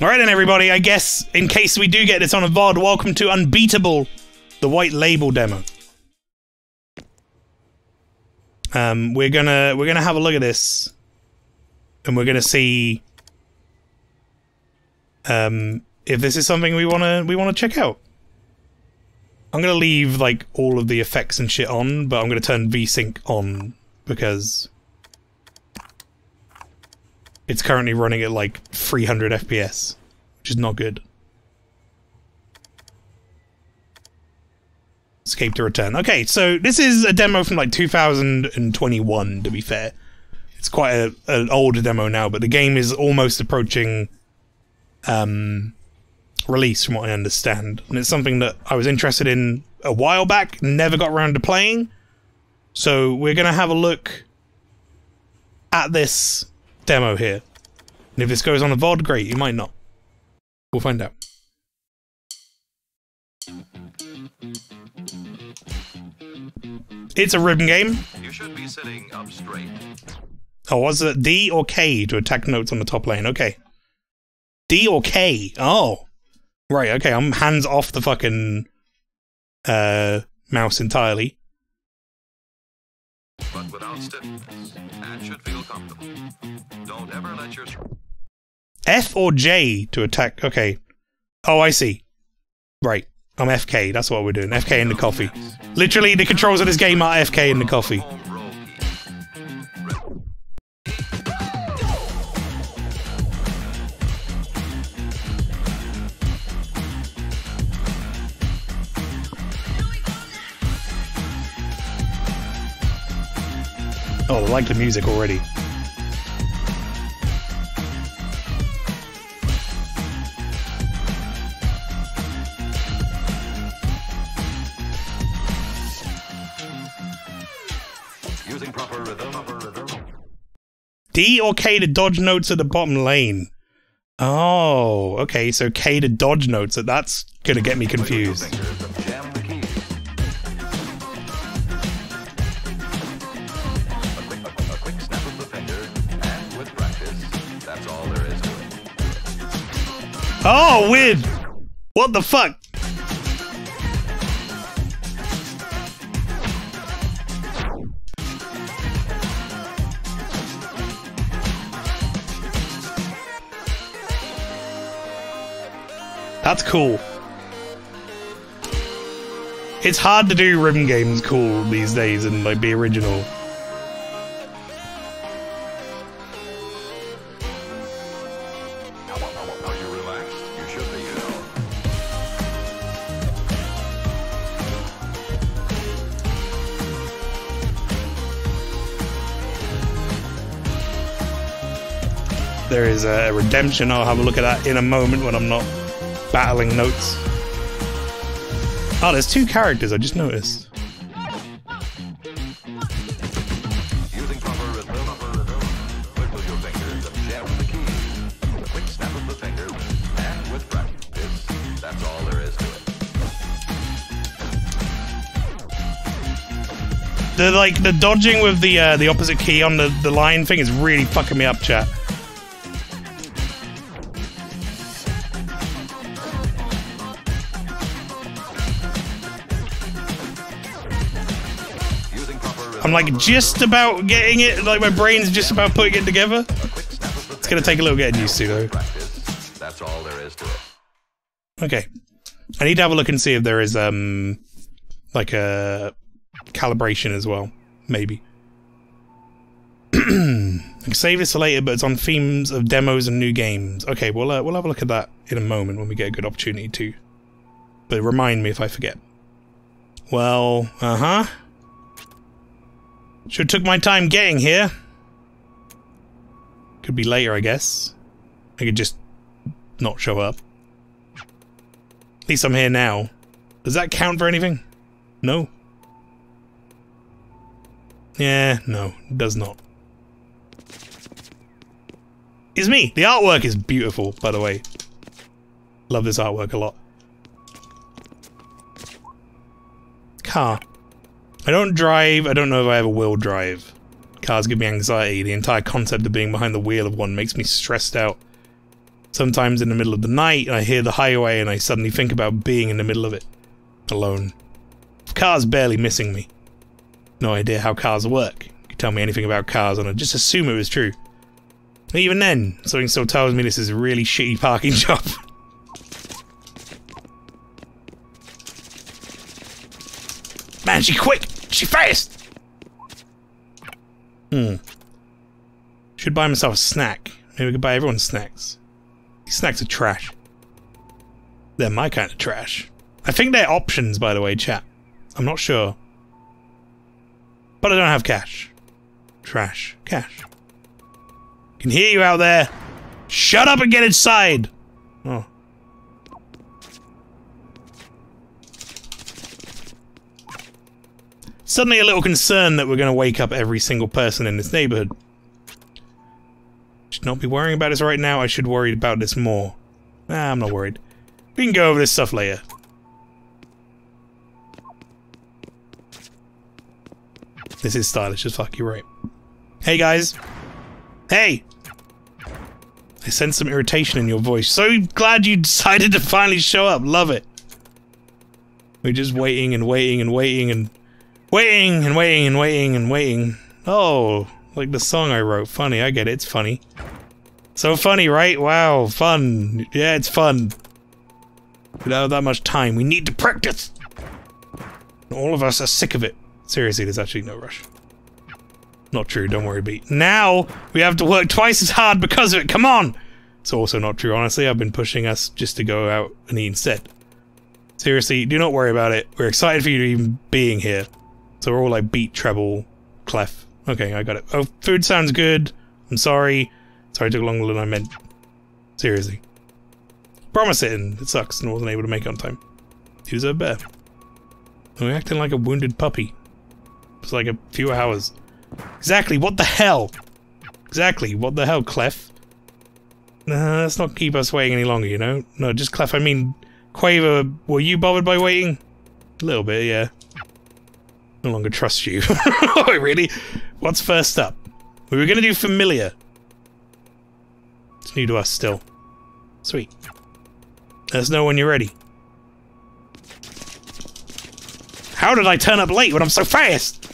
All right, then, everybody. I guess in case we do get this on a VOD, welcome to Unbeatable, the white label demo. Um, we're gonna we're gonna have a look at this, and we're gonna see um, if this is something we wanna we wanna check out. I'm gonna leave like all of the effects and shit on, but I'm gonna turn VSync on because it's currently running at like 300 FPS, is not good. Escape to return. Okay, so this is a demo from like 2021, to be fair. It's quite a, an older demo now, but the game is almost approaching um, release, from what I understand. And it's something that I was interested in a while back, never got around to playing. So we're going to have a look at this demo here. And if this goes on a VOD, great. You might not. We'll find out. It's a rhythm game. You should be sitting up straight. Oh, was it D or K to attack notes on the top lane? Okay. D or K? Oh. Right, okay, I'm hands off the fucking uh mouse entirely. but without stiffness, and should feel comfortable. Don't ever let your F or J to attack. Okay. Oh, I see. Right. I'm FK. That's what we're doing. FK in the coffee. Literally, the controls of this game are FK in the coffee. Oh, I like the music already. D or K to dodge notes at the bottom lane. Oh, okay. So K to dodge notes. That's gonna get me confused. Oh, Fingers, What the. A That's cool. It's hard to do rhythm games cool these days and like be original. There is a redemption. I'll have a look at that in a moment when I'm not battling notes. Oh, there's two characters. I just noticed. Using proper rhythm. Proper rhythm. Quick with your fingers, jam the keys. A quick snap of the fingers, and with practice, that's all there is to it. The like the dodging with the uh, the opposite key on the the line thing is really fucking me up, chat. I'm like just about getting it. Like my brain's just about putting it together. It's gonna take a little getting used to though. That's all there is to it. Okay, I need to have a look and see if there is um like a calibration as well. Maybe. I can save this for later, but it's on themes of demos and new games. Okay, we'll uh, we'll have a look at that in a moment when we get a good opportunity to. But remind me if I forget. Well, uh huh. Should took my time getting here. Could be later, I guess. I could just not show up. At least I'm here now. Does that count for anything? No. Yeah, no, does not. It's me. The artwork is beautiful, by the way. Love this artwork a lot. Car. I don't drive. I don't know if I ever will drive. Cars give me anxiety. The entire concept of being behind the wheel of one makes me stressed out. Sometimes in the middle of the night, I hear the highway and I suddenly think about being in the middle of it. Alone. Cars barely missing me. No idea how cars work. You tell me anything about cars and I just assume it was true. Even then, something still tells me this is a really shitty parking job. Man, she quick! She fast! Hmm. Should buy myself a snack. Maybe we could buy everyone snacks. These snacks are trash. They're my kind of trash. I think they're options, by the way, chat. I'm not sure. But I don't have cash. Trash. Cash. Can hear you out there. Shut up and get inside! Oh. Suddenly a little concerned that we're going to wake up every single person in this neighborhood. Should not be worrying about this right now. I should worry about this more. Nah, I'm not worried. We can go over this stuff later. This is stylish as fuck, you're right. Hey guys. Hey! I sense some irritation in your voice. So glad you decided to finally show up. Love it. We're just waiting and waiting and waiting and waiting and waiting and waiting and waiting. Oh, like the song I wrote. Funny, I get it. It's funny. So funny, right? Wow, fun. Yeah, it's fun. Have that much time. We need to practice. All of us are sick of it. Seriously, there's actually no rush. Not true, don't worry, Beat. Now, we have to work twice as hard because of it, come on! It's also not true, honestly. I've been pushing us just to go out and eat instead. Seriously, do not worry about it. We're excited for you even being here. So we're all like beat, treble, clef. Okay, I got it. Oh, food sounds good. I'm sorry. Sorry it took longer than I meant. Seriously. Promise it, and it sucks and wasn't able to make it on time. You deserve better. We're acting like a wounded puppy. It's like a few hours. Exactly, what the hell? Exactly, what the hell, Clef? Nah, let's not keep us waiting any longer, you know? No, just Clef, I mean, Quaver, were you bothered by waiting? A little bit, yeah. No longer trust you. oh, really? What's first up? We were gonna do Familiar. It's new to us still. Sweet. Let us know when you're ready. How did I turn up late when I'm so fast?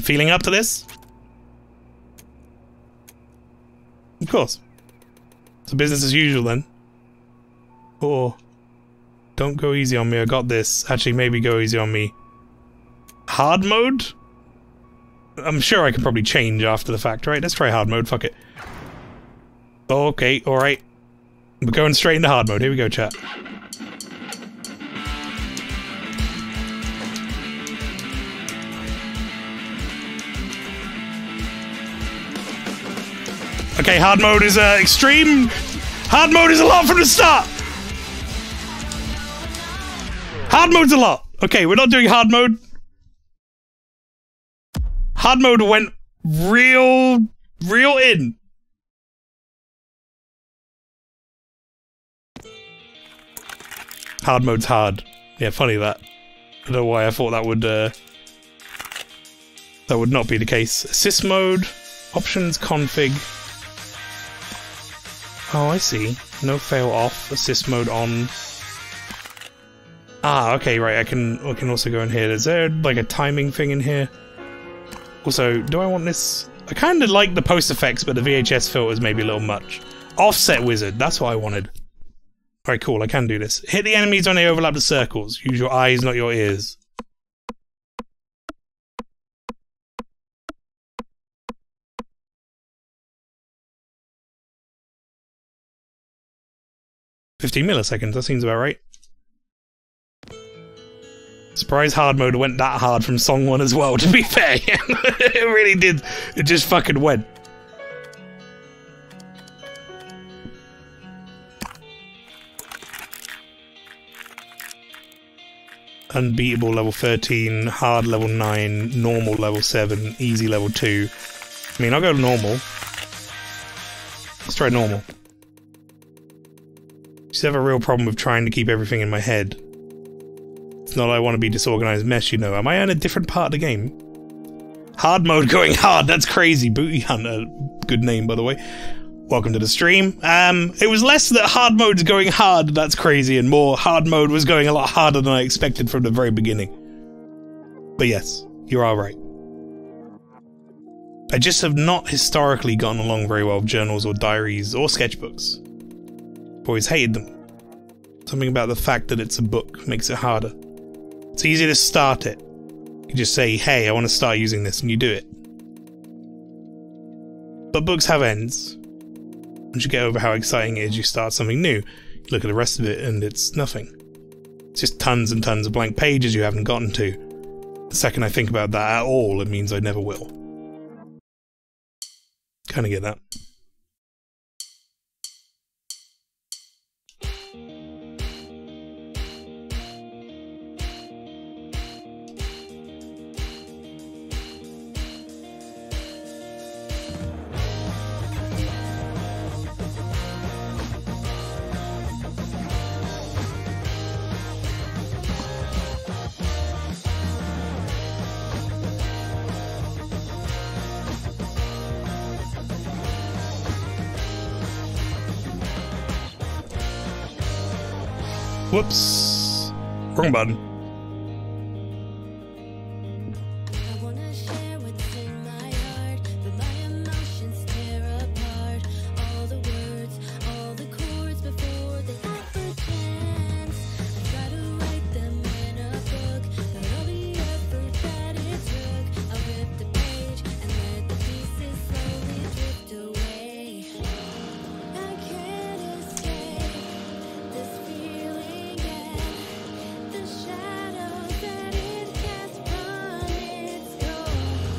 Feeling up to this? Of course. It's business as usual then. Or don't go easy on me, I got this. Actually, maybe go easy on me. Hard mode? I'm sure I can probably change after the fact, right? Let's try hard mode, fuck it. Okay, alright. We're going straight into hard mode. Here we go, chat. Okay, hard mode is uh, extreme. Hard mode is a lot from the start. Hard mode's a lot. Okay, we're not doing hard mode. Hard mode went real, real in. Hard mode's hard. Yeah, funny that. I don't know why I thought that would, uh, that would not be the case. Assist mode, options, config. Oh, I see. No fail off, assist mode on. Ah, okay, right, I can I can also go in here. Is there like a timing thing in here? Also, do I want this? I kind of like the post effects, but the VHS filters maybe a little much. Offset wizard, that's what I wanted. Alright, cool, I can do this. Hit the enemies when they overlap the circles. Use your eyes, not your ears. Fifteen milliseconds, that seems about right. Surprise hard mode went that hard from song one as well, to be fair. it really did. It just fucking went. Unbeatable level 13, hard level 9, normal level 7, easy level 2. I mean, I'll go normal. Let's try normal. Just have a real problem with trying to keep everything in my head. Not I want to be disorganized mess, you know. Am I on a different part of the game? Hard mode going hard. That's crazy. Booty Hunter. Good name, by the way. Welcome to the stream. Um, it was less that hard mode's going hard. That's crazy, and more hard mode was going a lot harder than I expected from the very beginning. But yes, you're all right. I just have not historically gotten along very well with journals or diaries or sketchbooks. I've always hated them. Something about the fact that it's a book makes it harder. It's easy to start it. You just say, hey, I want to start using this, and you do it. But books have ends. Once you get over how exciting it is, you start something new. You look at the rest of it, and it's nothing. It's just tons and tons of blank pages you haven't gotten to. The second I think about that at all, it means I never will. Kinda get that. Button.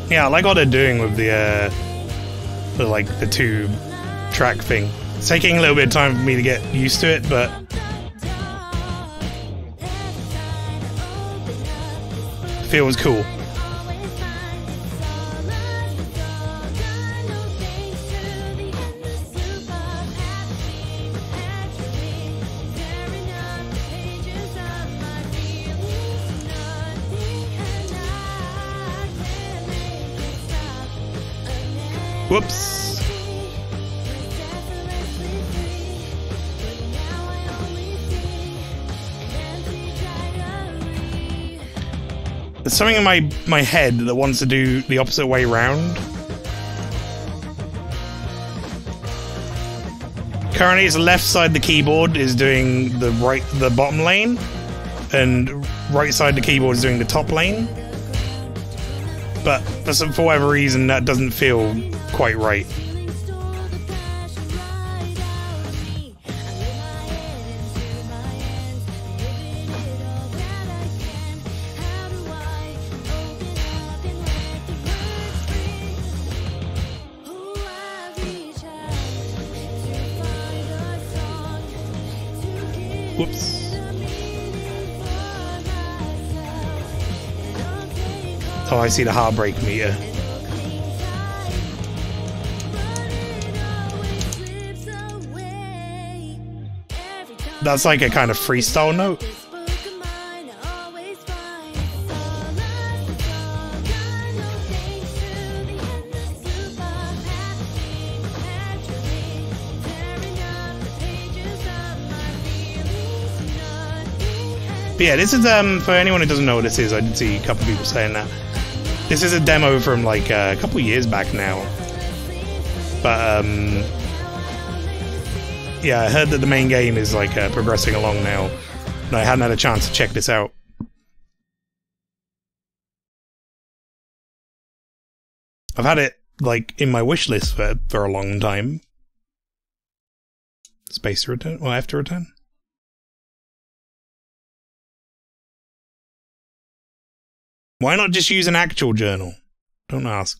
Yeah, I like what they're doing with the, uh, the, like, the two track thing. It's taking a little bit of time for me to get used to it, but feels cool. Something in my my head that wants to do the opposite way round. Currently, it's left side the keyboard is doing the right the bottom lane, and right side the keyboard is doing the top lane. But for some for whatever reason, that doesn't feel quite right. Whoops. Oh, I see the heartbreak meter. That's like a kind of freestyle note. Yeah, this is um for anyone who doesn't know what this is. I did see a couple people saying that. This is a demo from like uh, a couple years back now. But um yeah, I heard that the main game is like uh, progressing along now, and I hadn't had a chance to check this out. I've had it like in my wish list for for a long time. Space to return? Have to return. Why not just use an actual journal? Don't ask.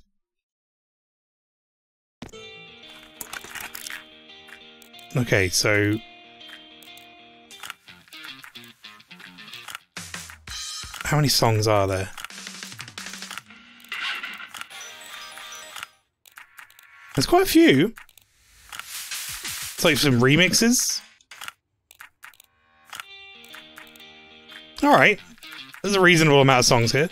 Okay, so how many songs are there? There's quite a few. It's like some remixes. All right, there's a reasonable amount of songs here.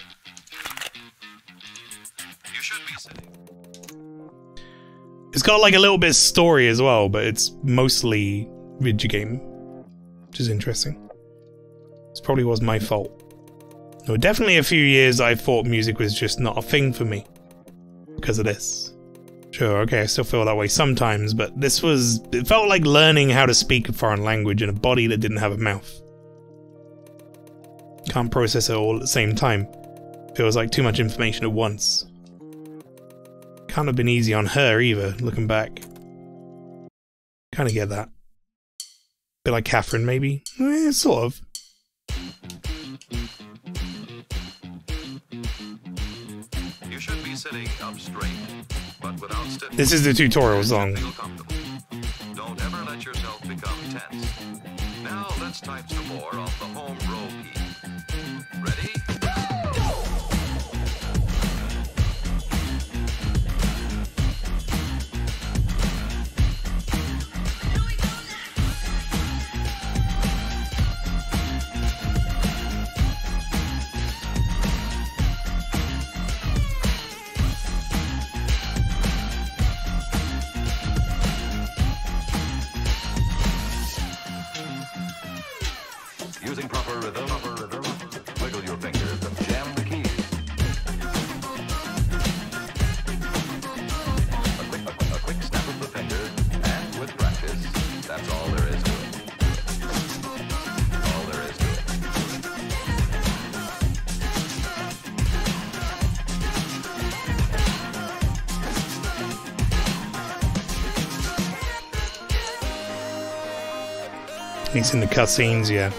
Got like a little bit of story as well, but it's mostly video game, which is interesting. This probably was my fault. There were definitely a few years I thought music was just not a thing for me because of this. Sure, okay, I still feel that way sometimes, but this was. It felt like learning how to speak a foreign language in a body that didn't have a mouth. Can't process it all at the same time. Feels like too much information at once. Can't have been easy on her either, looking back. Kinda get that. Bit like Catherine, maybe? Eh, sort of. You should be sitting up straight, but without. This is the tutorial song. Don't ever let yourself become tense. Now let's type some more off the home row He's in the cutscenes, yeah.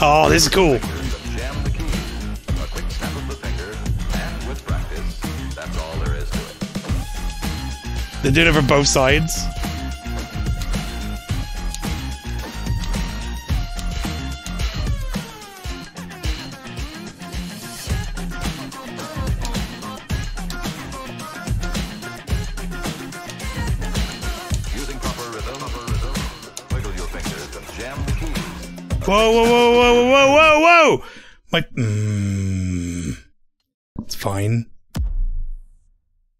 Practice, this is cool. They're doing it for both sides. My. Mm, it's fine.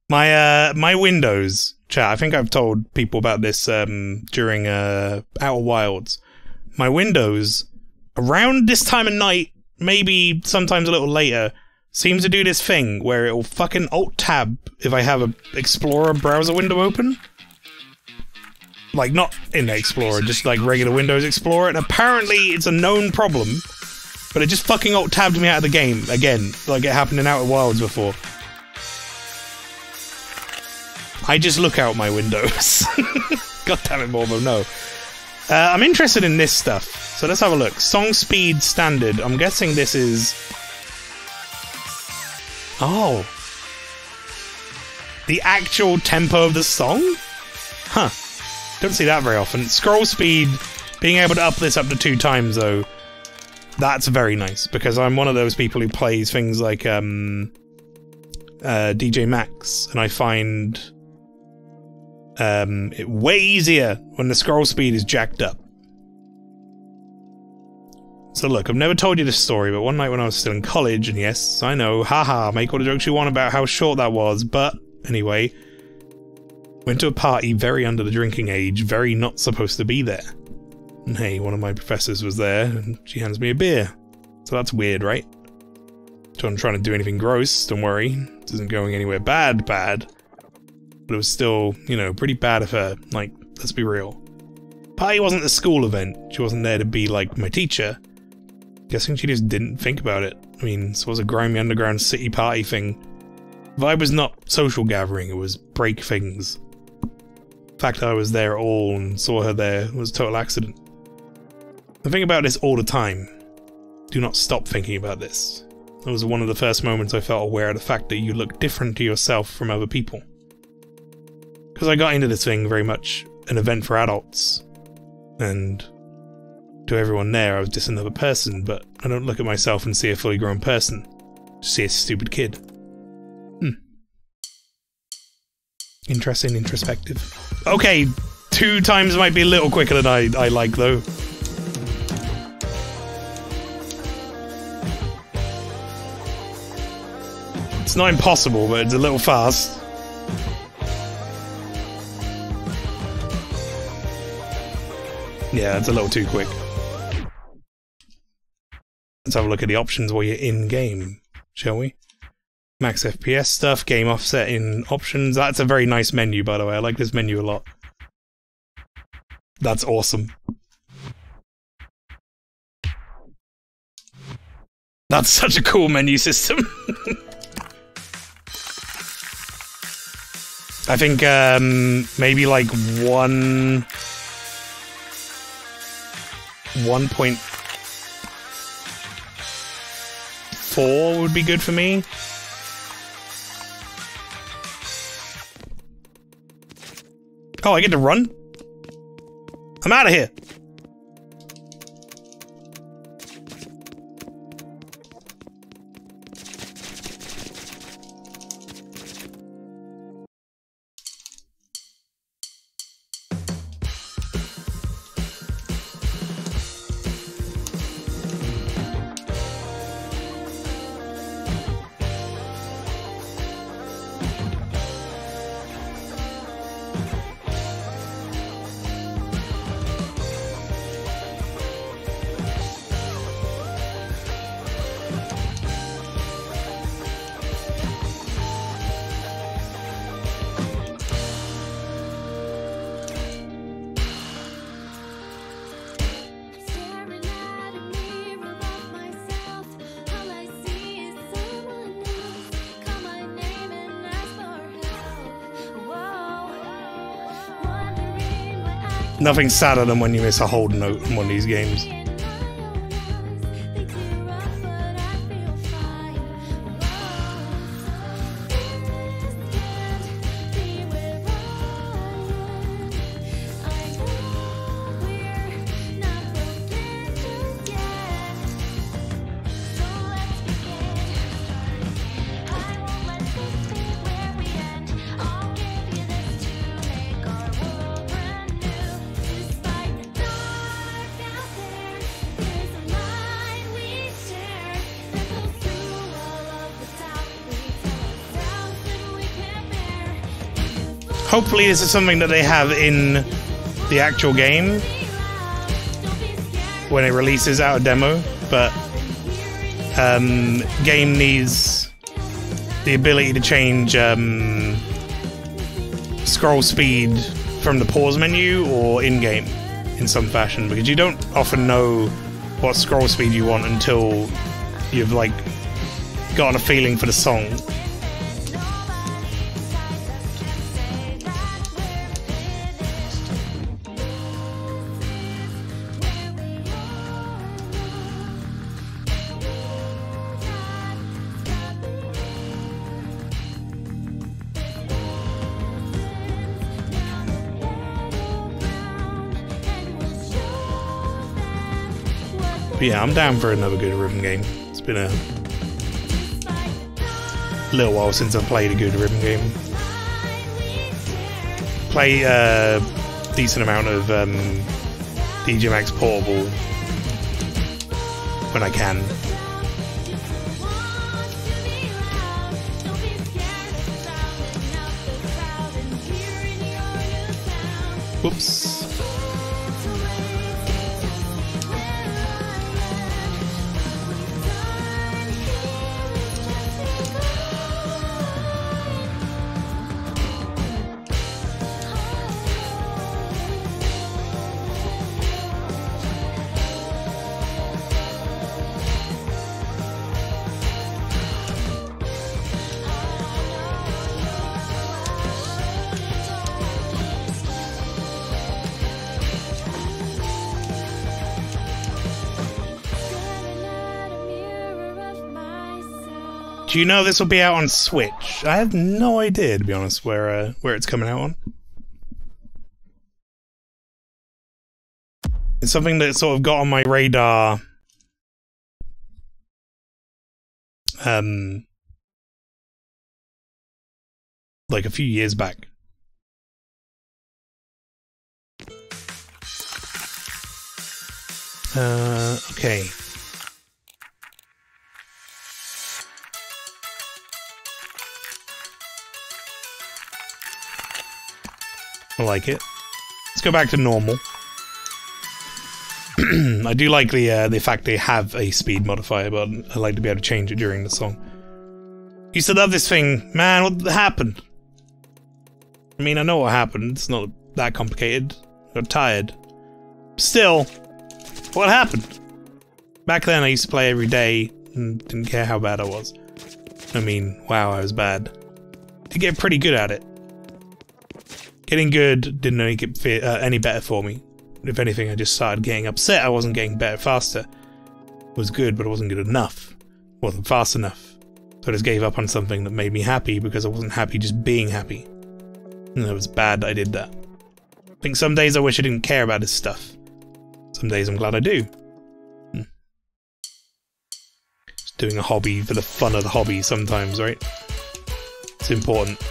My, uh, my Windows chat, I think I've told people about this, um, during, uh, Outer Wilds. My Windows, around this time of night, maybe sometimes a little later, seems to do this thing where it'll fucking alt tab if I have a Explorer browser window open. Like not in the Explorer, just like regular Windows Explorer, and apparently it's a known problem. But it just fucking alt tabbed me out of the game again, like it happened in Outer Wilds before. I just look out my windows. God damn it, Morbo, no. Uh, I'm interested in this stuff, so let's have a look. Song speed standard. I'm guessing this is. Oh. The actual tempo of the song? Huh. Don't see that very often. Scroll speed, being able to up this up to two times though, that's very nice because I'm one of those people who plays things like um, uh, DJ Max, and I find um, it way easier when the scroll speed is jacked up. So look, I've never told you this story, but one night when I was still in college, and yes, I know, haha, make all the jokes you want about how short that was, but anyway, went to a party very under the drinking age, very not supposed to be there. Hey, one of my professors was there, and she hands me a beer. So that's weird, right? I'm trying to do anything gross, don't worry. This isn't going anywhere bad, bad. But it was still, you know, pretty bad of her. Like, let's be real. Party wasn't a school event. She wasn't there to be like my teacher. Guessing she just didn't think about it. I mean, this was a grimy underground city party thing. Vibe was not social gathering, it was break things. The fact that I was there at all and saw her there was total accident. Think about this all the time. Do not stop thinking about this. It was one of the first moments I felt aware of the fact that you look different to yourself from other people. Because I got into this thing very much an event for adults, and to everyone there, I was just another person, but I don't look at myself and see a fully grown person. Just see a stupid kid. Hmm. Interesting, introspective. Okay, two times might be a little quicker than I, I like, though. Not impossible, but it's a little fast. Yeah, it's a little too quick. Let's have a look at the options while you're in game, shall we? Max FPS stuff, game offset in options. That's a very nice menu, by the way. I like this menu a lot. That's awesome. That's such a cool menu system. I think um, maybe like one, one point four would be good for me. Oh, I get to run? I'm out of here. Nothing sadder than when you miss a hold note in one of these games. Hopefully, this is something that they have in the actual game when it releases out a demo, but um, game needs the ability to change um, scroll speed from the pause menu or in game in some fashion because you don't often know what scroll speed you want until you've like gotten a feeling for the song. Yeah, I'm down for another good rhythm game. It's been a little while since I've played a good rhythm game. Play a decent amount of um, DJ Max Portable when I can. Whoops. Do you know this will be out on Switch? I have no idea, to be honest, where uh, where it's coming out on. It's something that sort of got on my radar. Um, like a few years back. Uh, okay. I like it. Let's go back to normal. I do like the uh, the fact they have a speed modifier, but I like to be able to change it during the song. Used to love this thing, man. What happened? I mean, I know what happened. It's not that complicated. I got tired. Still, what happened? Back then, I used to play every day and didn't care how bad I was. I mean, wow, I was bad. To get pretty good at it. Getting good didn't make it uh, any better for me. If anything, I just started getting upset I wasn't getting better faster. It was good, but it wasn't good enough. It wasn't fast enough. So I just gave up on something that made me happy because I wasn't happy just being happy. And it was bad that I did that. I think some days I wish I didn't care about this stuff. Some days I'm glad I do. Hmm. Just doing a hobby for the fun of the hobby sometimes, right? It's important.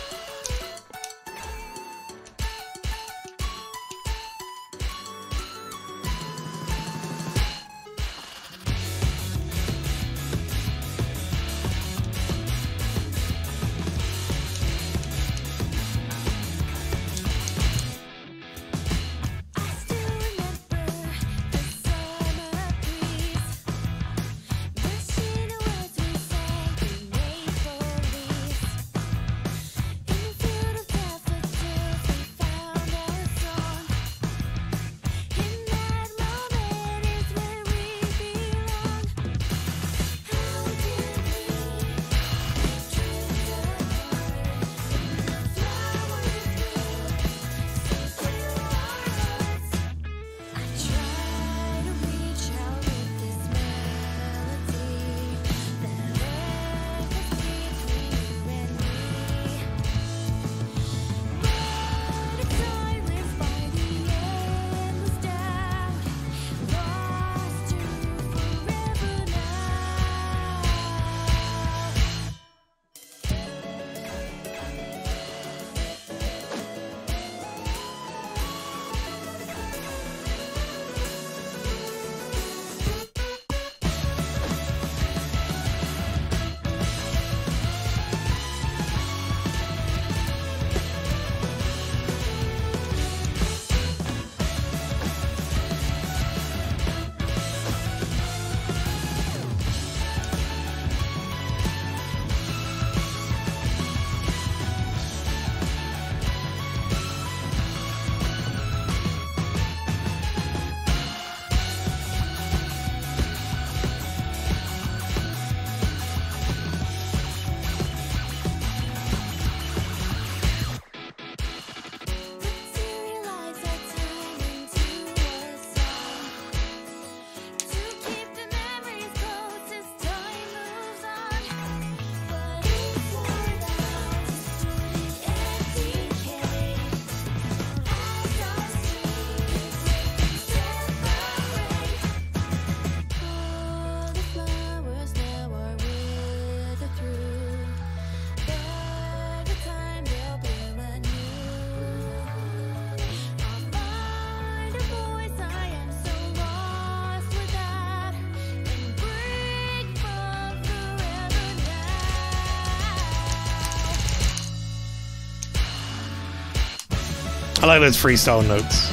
I like those freestyle notes.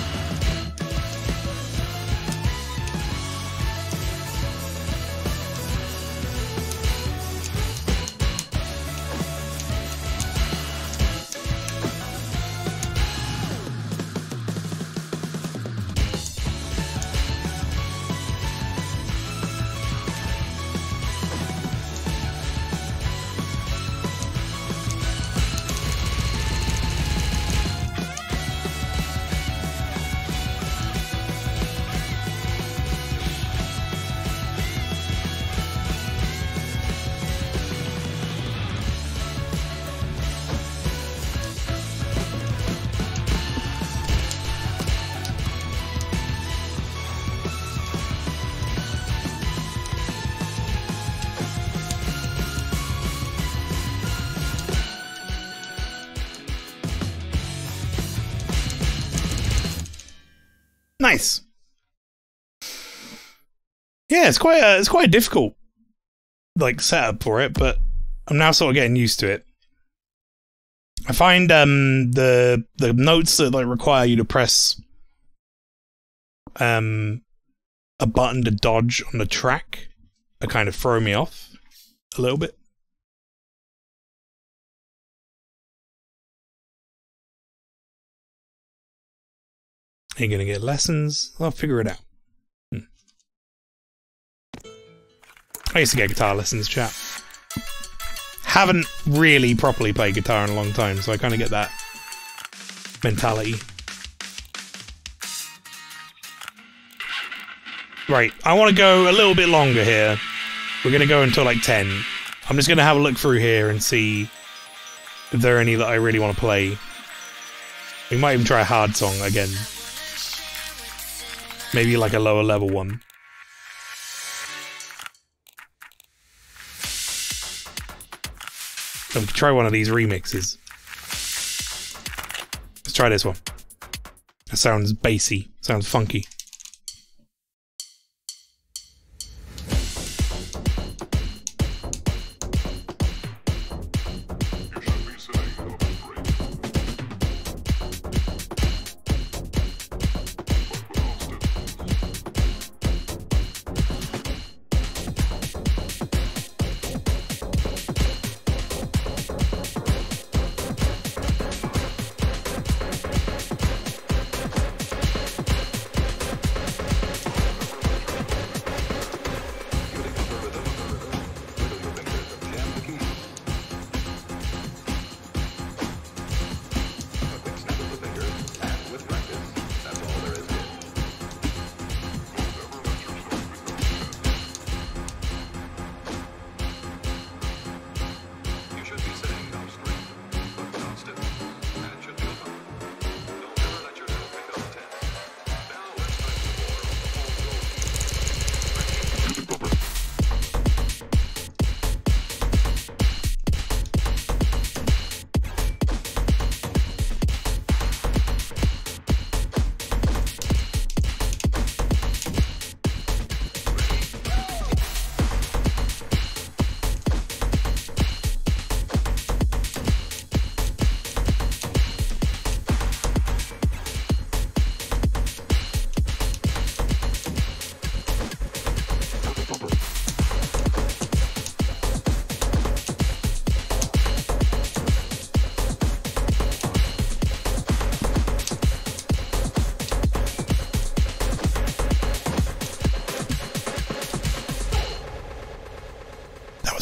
Yeah, it's quite a, it's quite difficult like setup for it, but I'm now sort of getting used to it. I find um the the notes that like require you to press um a button to dodge on the track are kind of throw me off a little bit. Ain't gonna get lessons. I'll figure it out. I used to get guitar lessons, chat. Haven't really properly played guitar in a long time, so I kind of get that mentality. Right, I want to go a little bit longer here. We're going to go until like 10. I'm just going to have a look through here and see if there are any that I really want to play. We might even try a hard song again. Maybe like a lower level one. Could try one of these remixes. Let's try this one. That sounds bassy. Sounds funky.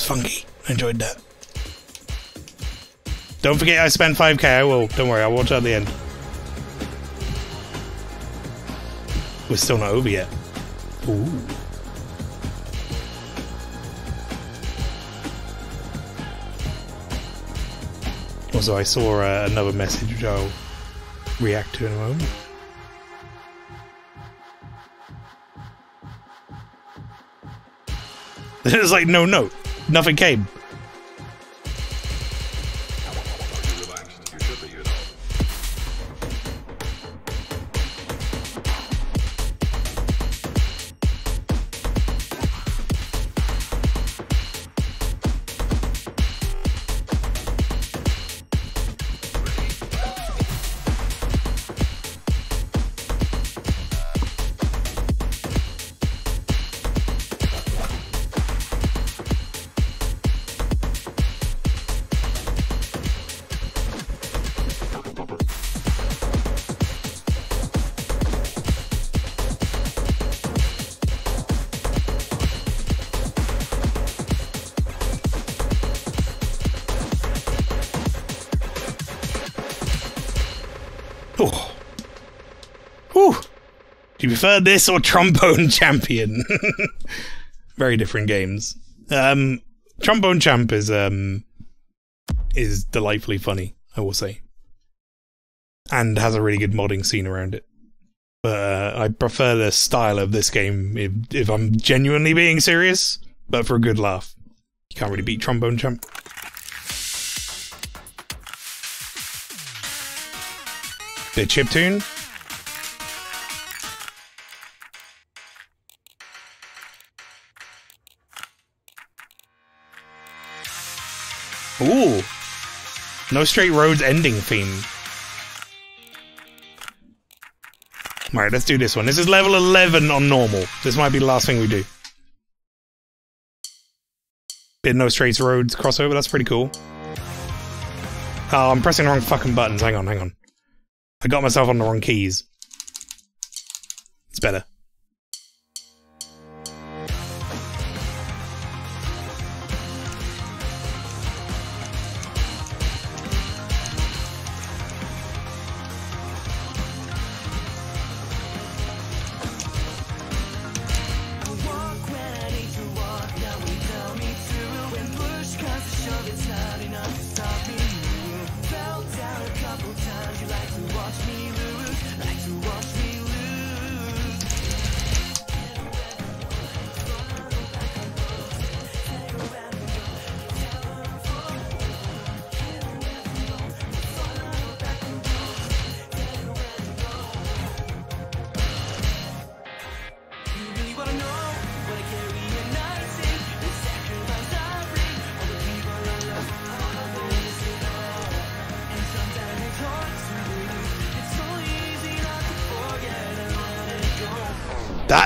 Was funky. I enjoyed that. Don't forget I spent 5k. I will. Don't worry, I'll watch at the end. We're still not over yet. Ooh. Also, I saw uh, another message which I'll react to in a moment. There's like no note. Nothing came. Do you prefer this or Trombone Champion? Very different games. Um, Trombone Champ is um is delightfully funny, I will say, and has a really good modding scene around it. But uh, I prefer the style of this game if, if I'm genuinely being serious, but for a good laugh. You can't really beat Trombone Champ. The chip Ooh. No Straight Roads ending theme. Alright, let's do this one. This is level 11 on normal. This might be the last thing we do. Bit No Straight Roads crossover, that's pretty cool. Oh, I'm pressing the wrong fucking buttons. Hang on, hang on. I got myself on the wrong keys. It's better.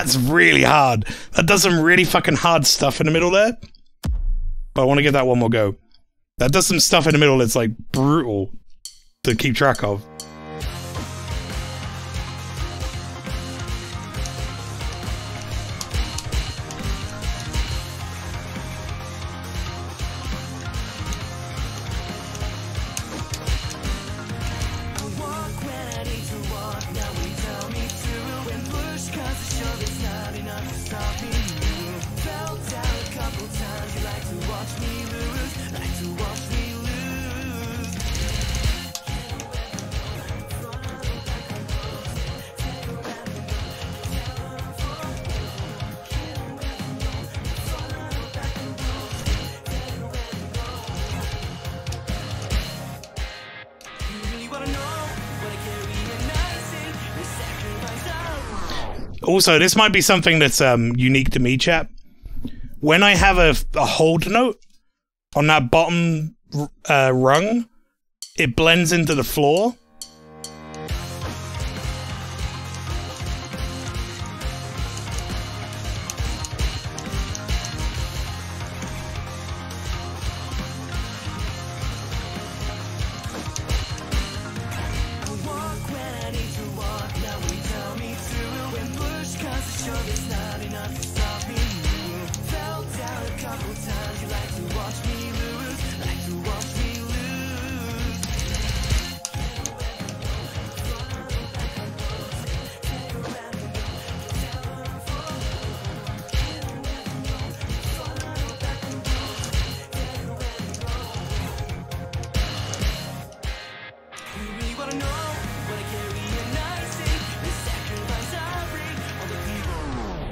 That's really hard. That does some really fucking hard stuff in the middle there. But I want to give that one more go. That does some stuff in the middle that's like brutal to keep track of. Also, this might be something that's um, unique to me, chap. When I have a, a hold note on that bottom uh, rung, it blends into the floor.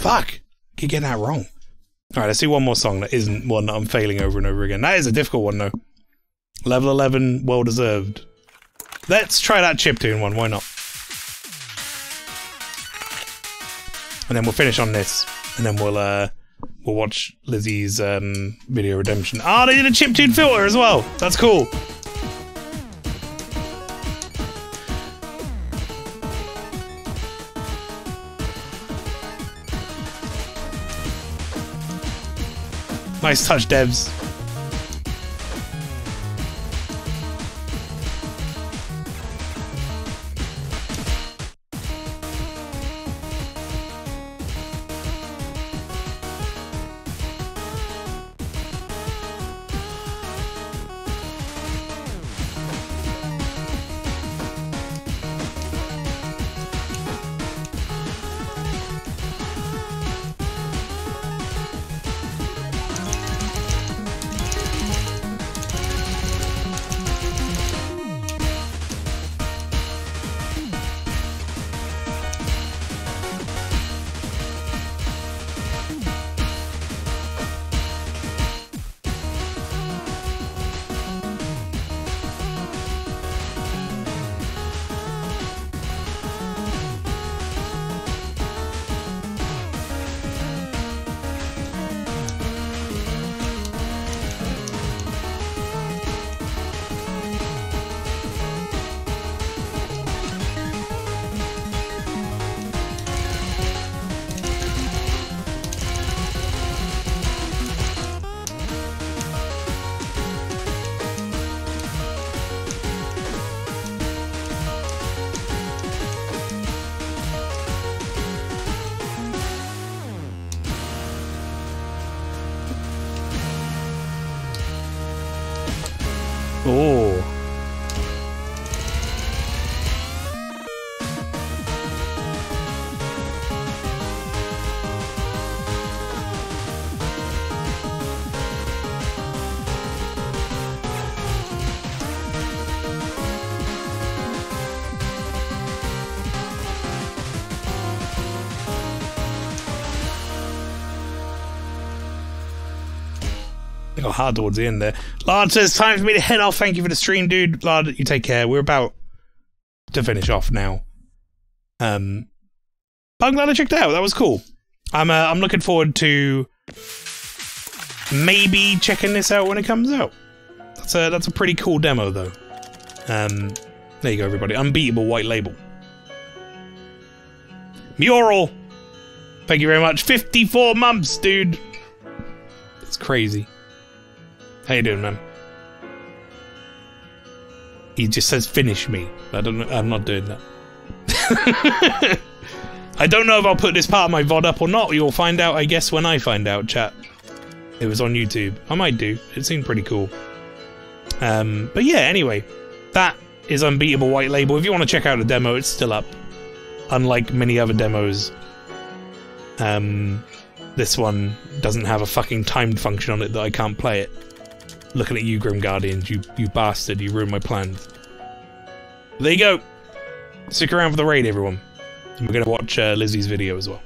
Fuck. Keep getting that wrong. Alright, let's see one more song that isn't one that I'm failing over and over again. That is a difficult one, though. Level 11, well deserved. Let's try that chiptune one, why not? And then we'll finish on this. And then we'll, uh, we'll watch Lizzie's, um, video redemption. Ah, they did a chiptune filter as well! That's cool! Nice touch, devs. Got hard towards the end there. Lard says, time for me to head off. Thank you for the stream, dude. Lard, you take care. We're about to finish off now. Um, I'm glad I checked out. That was cool. I'm uh, I'm looking forward to maybe checking this out when it comes out. That's a that's a pretty cool demo though. Um, there you go, everybody. Unbeatable white label. Mural. Thank you very much. 54 months, dude. That's crazy. How you doing, man? He just says finish me. I don't know. I'm not doing that. I don't know if I'll put this part of my VOD up or not. You'll find out, I guess, when I find out, chat. It was on YouTube. I might do. It seemed pretty cool. Um, but yeah, anyway, that is Unbeatable White Label. If you want to check out the demo, it's still up. Unlike many other demos, um, this one doesn't have a fucking timed function on it that I can't play it. Looking at you, Grim Guardians, you you bastard, you ruined my plans. There you go. Stick around for the raid, everyone. And we're gonna watch uh, Lizzie's video as well.